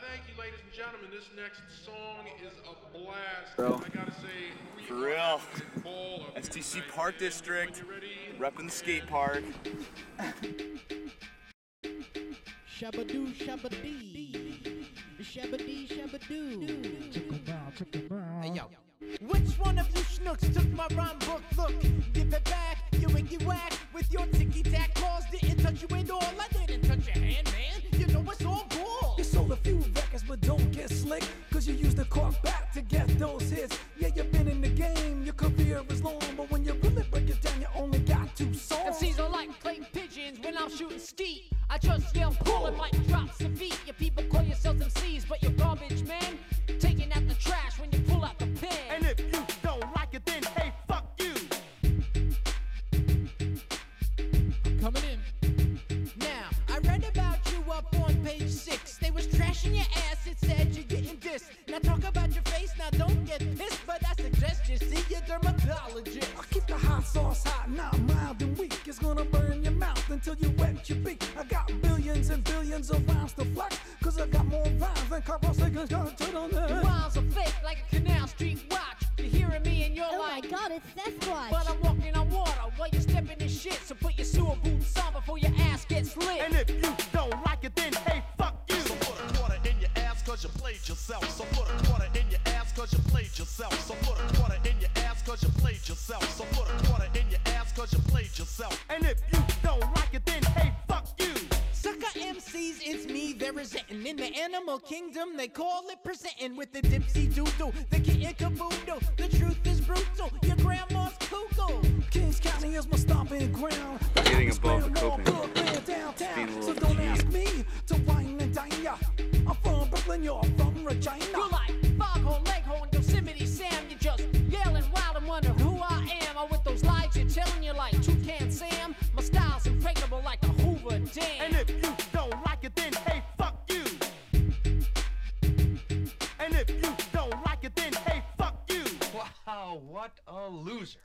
thank you, ladies and gentlemen. This next song is a blast. Bro. I gotta say, For real. having a ball of STC. Park District, When you're ready, repping the skate park. Shabadoo, shabadee. Shabadee, shabadoo. Slick. Cause you used the cork back to get those hits. Yeah, you've been in the game, your career is long. But when you really break it down, you only got two songs. MCs are like clay pigeons when I'm shooting skeet. I just yell pull and mic drops the now don't get pissed, but I suggest you see your dermatologist. I keep the hot sauce hot, not mild and weak. It's gonna burn your mouth until you wet your beak. I got billions and billions of rhymes to flex. Cause I got more rhymes than Carl Sagan's got to on Your there. rhymes are fake like a canal street watch. You're hearing me and you're Oh my god, it's Sasquatch. but I'm walking on water while you're stepping in shit. So put your sewer boots on before your ass gets lit. And if you don't like it, then hey, fuck you. So put a quarter in your ass cause you played yourself. So put a quarter in your ass cause you played yourself. So put a quarter in your ass cause you played yourself. So put a quarter in your ass cause you played yourself. And if you don't like it, then hey, fuck you. Sucker MCs, it's me they're resenting. In the animal kingdom, they call it presenting with the dipsy doodle, the kitten caboodle. The truth is brutal, your grandma's cuckoo. Kings County is my stomping ground. Who I am. Or with those lies you're telling you like Toucan Sam. My style's impregnable like a Hoover Dam. And if you don't like it, then hey, fuck you. And if you don't like it, then hey, fuck you. Wow, what a loser.